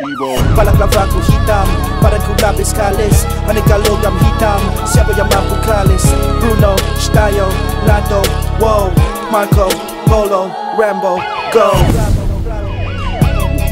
Evo. Balaklava ko hitam Parang kulabis kalis Manigalog ang hitam Siapa yang mampu kalis Bruno, Stayo, Lando, Wow Marco, Polo, Rambo, Go